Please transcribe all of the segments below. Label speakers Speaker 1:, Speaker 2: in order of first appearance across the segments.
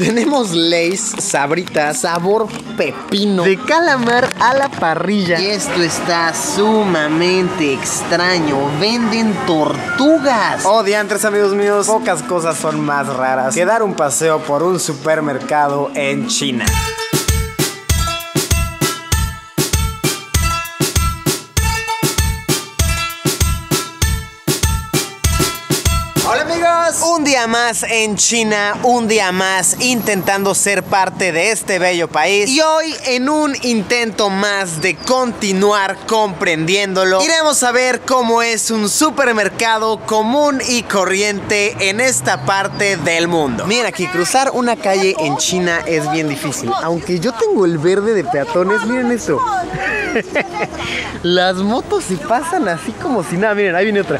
Speaker 1: Tenemos Lays, sabritas, sabor pepino, de calamar a la parrilla.
Speaker 2: Y esto está sumamente extraño. Venden tortugas.
Speaker 1: Oh, diantres, amigos míos, pocas cosas son más raras que dar un paseo por un supermercado en China. Día más en China, un día más intentando ser parte de este bello país y hoy en un intento más de continuar comprendiéndolo, iremos a ver cómo es un supermercado común y corriente en esta parte del mundo. Miren aquí, cruzar una calle en China es bien difícil, aunque yo tengo el verde de peatones, miren eso. Las motos se pasan así como si nada, miren, ahí viene otra.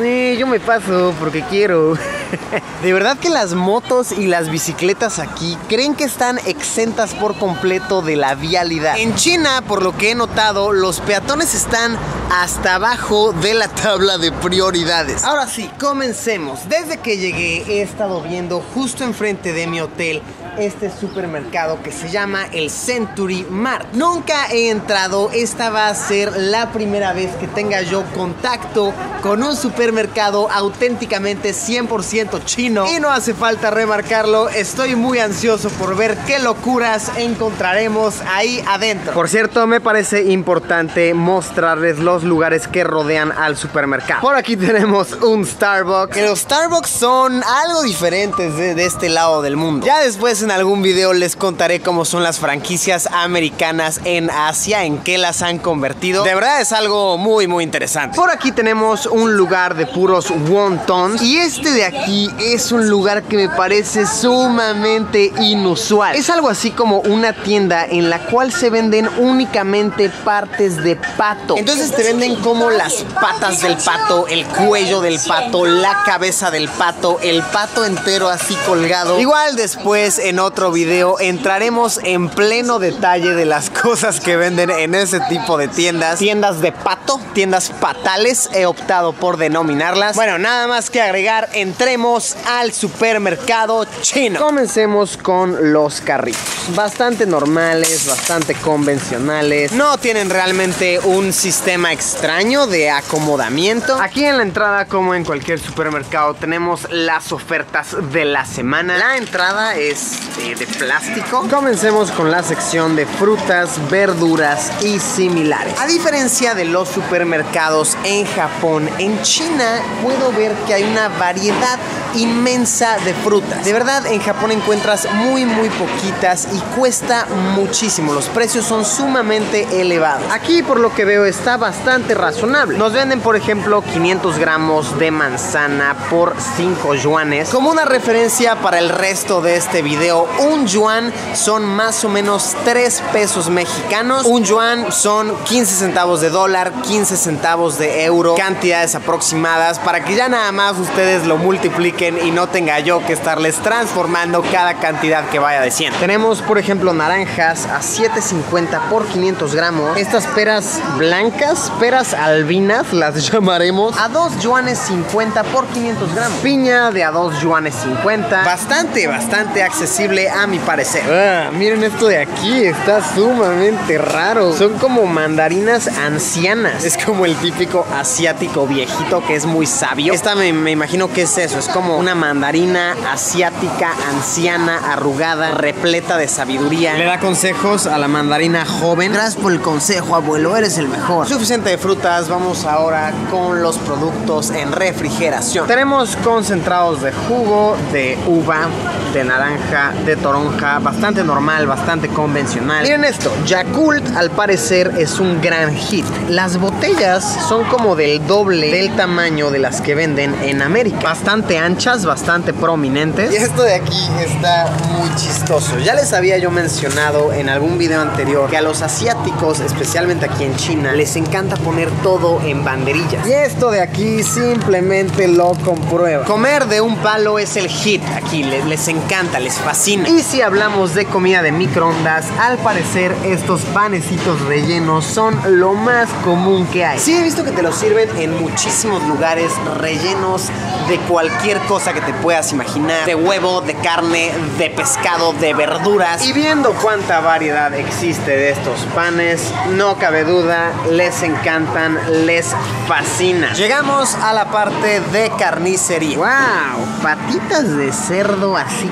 Speaker 1: Eh, yo me paso porque quiero. De verdad que las motos y las bicicletas aquí creen que están exentas por completo de la vialidad. En China, por lo que he notado, los peatones están hasta abajo de la tabla de prioridades. Ahora sí, comencemos. Desde que llegué he estado viendo justo enfrente de mi hotel este supermercado que se llama el Century Mart. Nunca he entrado, esta va a ser la primera vez que tenga yo contacto con un supermercado auténticamente 100% chino. Y no hace falta remarcarlo, estoy muy ansioso por ver qué locuras encontraremos ahí adentro. Por cierto, me parece importante mostrarles los lugares que rodean al supermercado. Por aquí tenemos un Starbucks. Que los Starbucks son algo diferentes de, de este lado del mundo. Ya después en algún video les contaré cómo son las franquicias americanas en Asia, en qué las han convertido. De verdad es algo muy muy interesante. Por aquí tenemos un lugar de puros wontons y este de aquí es un lugar que me parece sumamente inusual. Es algo así como una tienda en la cual se venden únicamente partes de pato. Entonces te venden como las patas del pato, el cuello del pato, la cabeza del pato, el pato entero así colgado. Igual después en otro video entraremos en pleno detalle de las cosas que venden en ese tipo de tiendas. Tiendas de pato, tiendas patales, he optado por denominarlas. Bueno, nada más que agregar, entremos al supermercado chino. Comencemos con los carritos. Bastante normales, bastante convencionales. No tienen realmente un sistema extraño de acomodamiento. Aquí en la entrada, como en cualquier supermercado, tenemos las ofertas de la semana. La entrada es eh, de plástico. Comencemos con la sección de frutas, verduras y similares. A diferencia de los supermercados en Japón, en China puedo ver que hay una variedad inmensa de frutas. De verdad, en Japón encuentras muy muy poquitas y cuesta muchísimo. Los precios son sumamente elevados. Aquí por lo que veo está bastante razonable. Nos venden por ejemplo 500 gramos de manzana por 5 yuanes. Como una referencia para el resto de este video, un yuan son más o menos 3 pesos mexicanos. Un yuan son 15 centavos de dólar, 15 centavos de euro, cantidades aproximadas para que ya nada más ustedes lo multipliquen y no tenga yo que estarles transformando cada cantidad que vaya diciendo. Tenemos por ejemplo naranjas a 7.50 por 500 gramos. Estas peras blancas, peras albinas las llamaremos a 2 yuanes 50 por 500 gramos. Piña de a 2 yuanes 50. Bastante, bastante accesible a mi parecer. Ah, miren esto de aquí, está sumamente raro. Son como mandarinas ancianas. Es como el típico asiático viejito que es muy sabio. Esta me, me imagino que es eso, es como una mandarina asiática anciana, arrugada, repleta de sabiduría. Le da consejos a la mandarina joven.
Speaker 2: Gracias por el consejo, abuelo, eres el mejor.
Speaker 1: Suficiente de frutas, vamos ahora con los productos en refrigeración. Tenemos concentrados de jugo, de uva, de naranja, de toronja, bastante normal, bastante convencional. Miren esto, Yakult al parecer es un gran hit. Las botellas son como del doble del tamaño de las que venden en América. Bastante anchas, bastante prominentes. Y esto de aquí está muy chistoso. Ya les había yo mencionado en algún video anterior que a los asiáticos, especialmente aquí en China, les encanta poner todo en banderillas. Y esto de aquí simplemente lo comprueba. Comer de un palo es el hit aquí, les, les encanta, les fascina. Y si hablamos de comida de microondas, al parecer estos panecitos rellenos son lo más común que hay. Sí, he visto que te los sirven en muchísimos lugares rellenos de cualquier cosa que te puedas imaginar. De huevo, de carne, de pescado, de verduras. Y viendo cuánta variedad existe de estos panes, no cabe duda, les encantan, les fascina. Llegamos a la parte de carnicería.
Speaker 2: ¡Wow! Patitas de cerdo así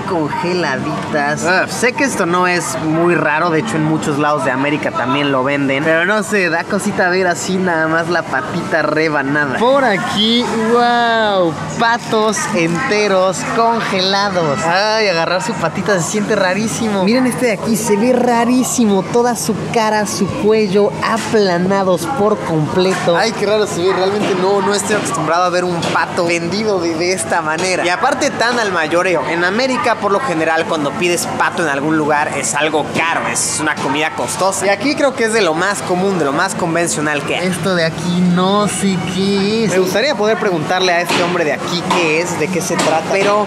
Speaker 1: Ah, sé que esto no es muy raro, de hecho en muchos lados de América también lo venden.
Speaker 2: Pero no sé, da cosita ver así nada más la patita rebanada.
Speaker 1: Por aquí, wow, patos enteros congelados.
Speaker 2: Ay, agarrar su patita se siente rarísimo. Miren este de aquí, se ve rarísimo. Toda su cara, su cuello aplanados por completo.
Speaker 1: Ay, qué raro se ve. Realmente no, no estoy acostumbrado a ver un pato vendido de, de esta manera. Y aparte tan al mayoreo. En América, por lo general, cuando pides pato en algún lugar es algo caro, es una comida costosa. Y aquí creo que es de lo más común, de lo más convencional que hay.
Speaker 2: Esto de aquí no sé qué es.
Speaker 1: Me gustaría poder preguntarle a este hombre de aquí qué es, de qué se trata, pero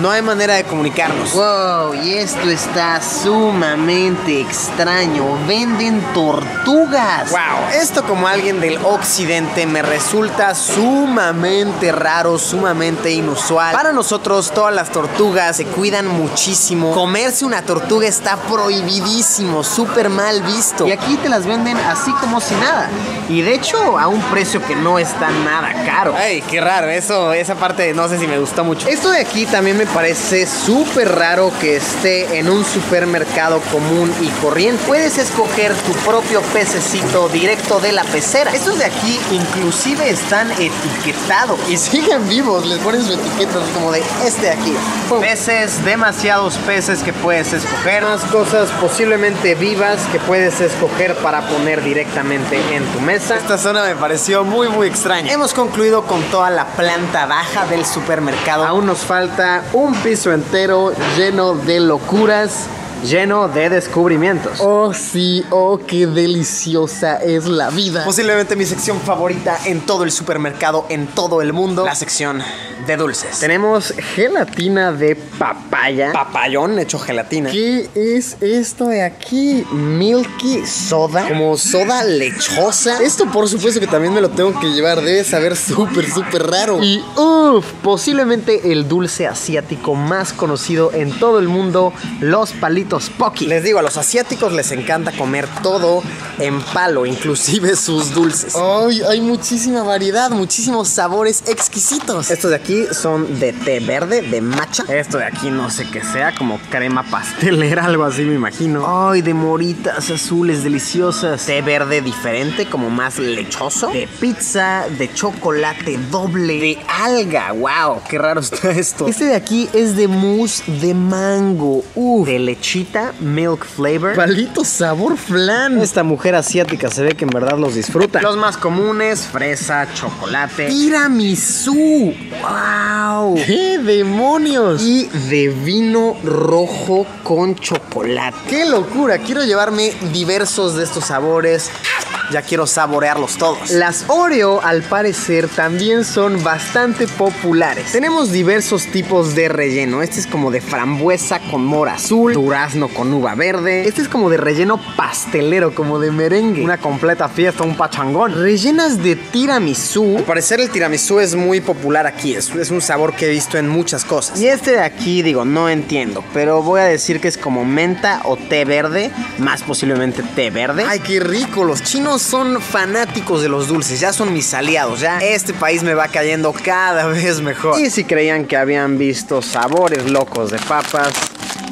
Speaker 1: no hay manera de comunicarnos.
Speaker 2: Wow, y esto está sumamente extraño. Venden tortugas.
Speaker 1: Wow, esto como alguien del occidente me resulta sumamente raro, sumamente inusual. Para nosotros todas las tortugas se cuidan muchísimo. Comerse una tortuga está prohibidísimo, súper mal visto.
Speaker 2: Y aquí te las venden así como si nada. Y de hecho a un precio que no está nada caro.
Speaker 1: Ay, qué raro, eso, esa parte no sé si me gustó mucho. Esto de aquí también me parece súper raro que esté en un supermercado común y corriente. Puedes escoger tu propio pececito directo de la pecera. Estos de aquí inclusive están etiquetados y siguen vivos. Les ponen su etiqueta como de este de aquí. Peces, demasiados peces que puedes escoger. Más cosas posiblemente vivas que puedes escoger para poner directamente en tu mesa. Esta zona me pareció muy muy extraña. Hemos concluido con toda la planta baja del supermercado. Aún nos falta un piso entero lleno de locuras, lleno de descubrimientos.
Speaker 2: Oh sí, oh qué deliciosa es la vida.
Speaker 1: Posiblemente mi sección favorita en todo el supermercado, en todo el mundo, la sección de dulces. Tenemos gelatina de papaya. Papayón hecho gelatina.
Speaker 2: ¿Qué es esto de aquí? Milky soda.
Speaker 1: Como soda lechosa. Esto por supuesto que también me lo tengo que llevar. Debe saber súper, súper raro. Y posiblemente el dulce asiático más conocido en todo el mundo, los palitos Pocky. Les digo, a los asiáticos les encanta comer todo en palo, inclusive sus dulces.
Speaker 2: Ay, hay muchísima variedad, muchísimos sabores exquisitos.
Speaker 1: Estos de aquí son de té verde, de matcha. Esto de aquí no sé qué sea, como crema pastelera, algo así me imagino.
Speaker 2: Ay, de moritas azules deliciosas.
Speaker 1: Té verde diferente, como más lechoso.
Speaker 2: De pizza, de chocolate doble.
Speaker 1: De alga, wow, qué raro está esto.
Speaker 2: Este de aquí es de mousse de mango. Uf.
Speaker 1: De lechita, milk flavor.
Speaker 2: Palito sabor flan.
Speaker 1: Esta mujer asiática se ve que en verdad los disfruta. Los más comunes, fresa, chocolate.
Speaker 2: Tiramisú.
Speaker 1: ¡Wow!
Speaker 2: ¡Qué demonios!
Speaker 1: Y de vino rojo con chocolate. ¡Qué locura! Quiero llevarme diversos de estos sabores. Ya quiero saborearlos todos. Las Oreo, al parecer, también son bastante populares. Tenemos diversos tipos de relleno. Este es como de frambuesa con mora azul, durazno con uva verde. Este es como de relleno pastelero, como de merengue. Una completa fiesta, un pachangón. Rellenas de tiramisú. Al parecer el tiramisú es muy popular aquí. Es, es un sabor que he visto en muchas cosas. Y este de aquí, digo, no entiendo. Pero voy a decir que es como menta o té verde. Más posiblemente té verde. Ay, qué rico. Los chinos son fanáticos de los dulces. Ya son mis aliados. Ya este país me va cayendo cada vez mejor. Y si creían que habían visto sabores locos de papas.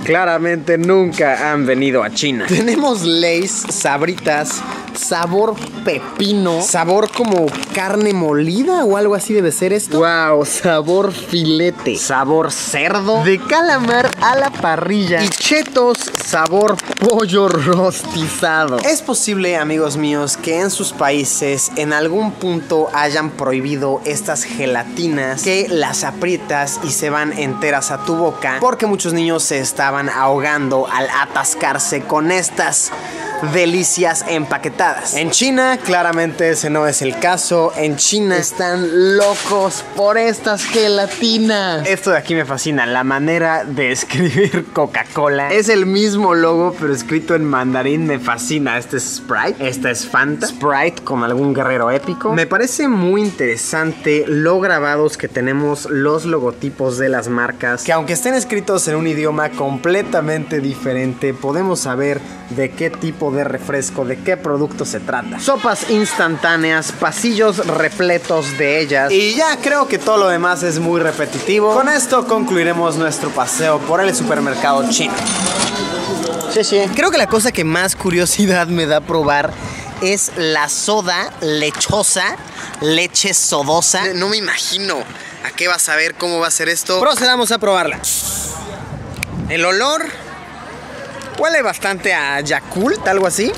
Speaker 1: Claramente nunca han venido a China. Tenemos Lays, sabritas, sabor pepino, sabor como carne molida o algo así debe ser esto.
Speaker 2: Wow, sabor filete.
Speaker 1: Sabor cerdo, de calamar a la parrilla y chetos, sabor pollo rostizado. Es posible, amigos míos, que en sus países en algún punto hayan prohibido estas gelatinas que las aprietas y se van enteras a tu boca porque muchos niños se estaban ahogando al atascarse con estas delicias empaquetadas. En China, claramente ese no es el caso. En China están locos por estas gelatinas. Esto de aquí me fascina, la manera de escribir Coca-Cola. Es el mismo logo, pero escrito en mandarín. Me fascina. Este es Sprite, esta es Fanta. Sprite con algún guerrero épico. Me parece muy interesante lo grabados que tenemos los logotipos de las marcas, que aunque estén escritos en un idioma completamente diferente, podemos saber de qué tipo de refresco, de qué producto se trata. Sopas instantáneas, pasillos repletos de ellas. Y ya creo que todo lo demás es muy repetitivo. Con esto concluiremos nuestro paseo por el supermercado chino. Sí, sí. Creo que la cosa que más curiosidad me da probar es la soda lechosa, leche sodosa. No me imagino a qué va a saber cómo va a ser esto. Procedamos a probarla. El olor huele bastante a Yakult, algo así.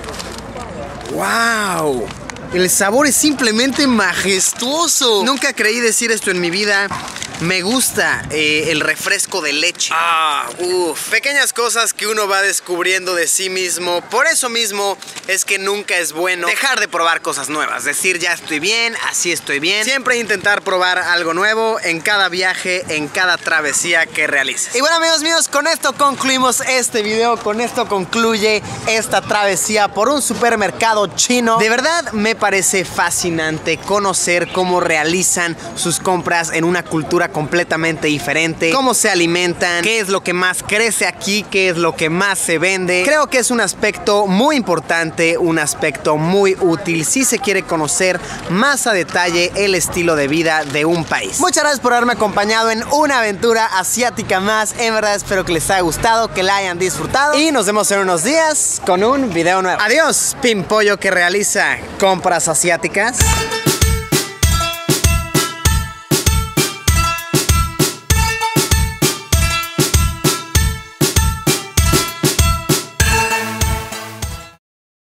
Speaker 1: ¡Wow! El sabor es simplemente majestuoso. Nunca creí decir esto en mi vida. Me gusta eh, el refresco de leche. Ah, uff. Pequeñas cosas que uno va descubriendo de sí mismo. Por eso mismo es que nunca es bueno dejar de probar cosas nuevas. Decir ya estoy bien, así estoy bien. Siempre intentar probar algo nuevo en cada viaje, en cada travesía que realices. Y bueno amigos míos, con esto concluimos este video. Con esto concluye esta travesía por un supermercado chino. De verdad me parece fascinante conocer cómo realizan sus compras en una cultura completamente diferente, cómo se alimentan, qué es lo que más crece aquí, qué es lo que más se vende. Creo que es un aspecto muy importante, un aspecto muy útil si se quiere conocer más a detalle el estilo de vida de un país. Muchas gracias por haberme acompañado en una aventura asiática más. En verdad espero que les haya gustado, que la hayan disfrutado y nos vemos en unos días con un video nuevo. Adiós, Pimpollo que realiza compras asiáticas.